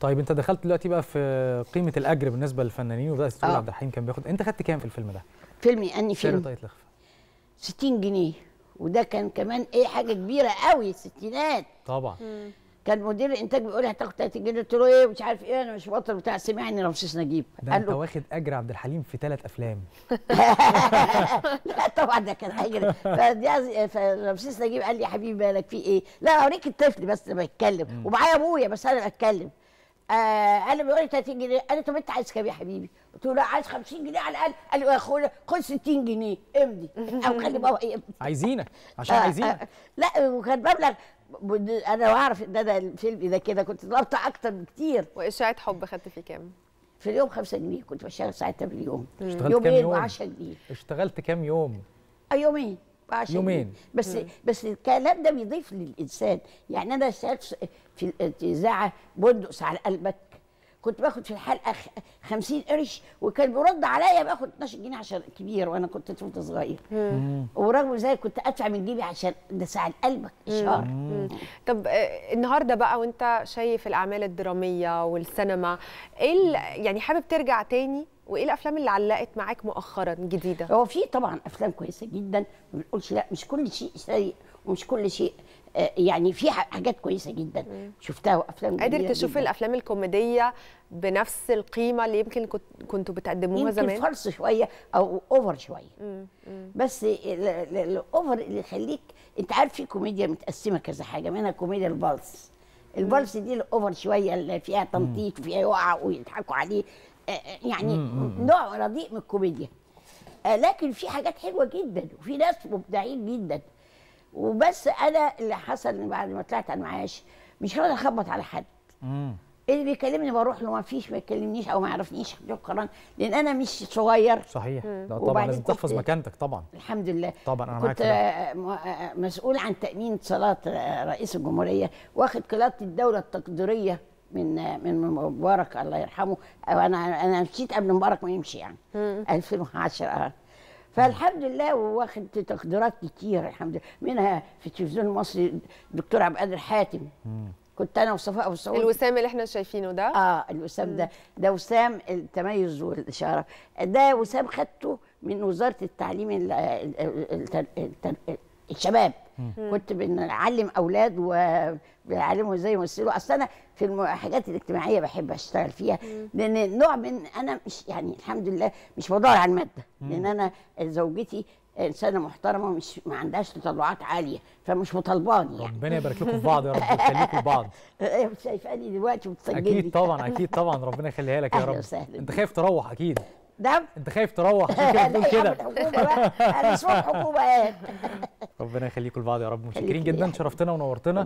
طيب انت دخلت دلوقتي بقى في قيمة الأجر بالنسبة للفنانين وبدأت تقول آه. عبد الحليم كان بياخد انت خدت كام في الفيلم ده؟ فيلمي اني فيلم؟ الإخفاء. 60 جنيه. وده كان كمان إيه حاجة كبيرة قوي الستينات طبعا. كان مدير الإنتاج بيقول لي هتاخد 30 جنيه. قلت له إيه؟ مش عارف إيه أنا مش بطل بتاع سمعني رمسيس نجيب. ده قال أنت له واخد أجر عبد الحليم في ثلاث أفلام. لا طبعا ده كان فدي فرمسيس نجيب قال لي يا حبيبي مالك في إيه؟ لا اوريك الطفل بس لما يتكلم ومعايا أبويا بس أنا بتكلم. أنا بيقول لي 30 جنيه. قال لي طب أنت عايز كام يا حبيبي؟ قلت له لا عايز 50 جنيه على الأقل. قال لي يا أخويا خد 60 جنيه امضي. أو خلي بابا يمضي. عايزينك عشان آه، عايزينك. آه، لا وكان مبلغ. أنا بعرف إن أنا الفيلم ده كده كنت طلبت أكتر بكتير. وإشاعة حب خدت فيه كام؟ في اليوم 5 جنيه كنت بشتغل ساعتها في اليوم. اشتغلت كام يومين يوم؟ ب 10 جنيه. اشتغلت كام يوم؟ آه، يومين. 10 يومين. بس بس الكلام ده بيضيف للإنسان. يعني أنا اشتغلت في الاذاعه بندق على قلبك. كنت باخد في الحلقة خ- 50 قرش وكان بيرد عليا باخد 12 جنيه عشان كبير وأنا كنت طفل صغير. ورغم ذلك كنت أدفع من جيبي عشان ده ساعه قلبك اشهار طب آه، النهارده بقى وأنت شايف الأعمال الدرامية والسينما إيه يعني حابب ترجع تاني؟ وإيه الأفلام اللي علقت معاك مؤخرا جديدة؟ هو في طبعا أفلام كويسة جدا ما بنقولش لا مش كل شيء سيء ومش كل شيء آه، يعني في حاجات كويسة جدا. شفتها وأفلام قادر تشوف جداً. الأفلام الكوميدية بنفس القيمة اللي يمكن كنت كنتوا بتقدموها يمكن زمان؟ فرص شوية أو over شوية. بس ال- ال- ال over اللي يخليك أنت عارف في كوميديا متقسمة كذا حاجة منها كوميديا البلس البلس دي ال over شوية اللي فيها تنطيط وفيها يقع ويضحكوا عليه. يعني نوع رديء من الكوميديا. آه، لكن في حاجات حلوة جدا وفي ناس مبدعين جدا. وبس أنا اللي حصل بعد ما طلعت على المعاش مش راضي أخبط على حد. اللي بيكلمني بروح له ما فيش ما يكلمنيش أو ما يعرفنيش شكرا لأن أنا مش صغير. صحيح. لا طبعا لازم تحفظ مكانتك طبعا. الحمد لله. طبعا أنا معاك كنت. آه، آه، مسؤول عن تأمين صلاة آه، رئيس الجمهورية واخد قلاده الدولة التقديرية. من آه، من مبارك الله يرحمه. أو أنا أنا مشيت قبل مبارك ما يمشي يعني. 2010 آه. فالحمد لله واخد تقديرات كتير الحمد لله. منها في التلفزيون المصري الدكتور عبد القادر حاتم. كنت أنا وصفاء أبو سعود. الوسام اللي إحنا شايفينه ده؟ آه الوسام ده. ده وسام التميز والإشارة. ده وسام خدته من وزارة التعليم الشباب. كنت بنعلم أولاد وبنعلمهم إزاي يمثلوا. أصل أنا في الحاجات الاجتماعية بحب أشتغل فيها. لأن نوع من أنا مش يعني الحمد لله مش بدور على المادة. لأن أنا زوجتي إنسانة محترمة مش ما عندهاش تطلعات عالية فمش مطالباني يعني. ربنا يبارك لكم في بعض يا رب ويخليكم لبعض شايفاني دلوقتي وبتسجلي أكيد طبعا أكيد طبعا ربنا يخليها لك يا رب. وسهلا. أنت خايف تروح أكيد. ده أنت خايف تروح عشان كده بتقول كده. أنا مش حكومة. ربنا يخليكم لبعض يا رب متشكرين جدا. شرفتنا ونورتنا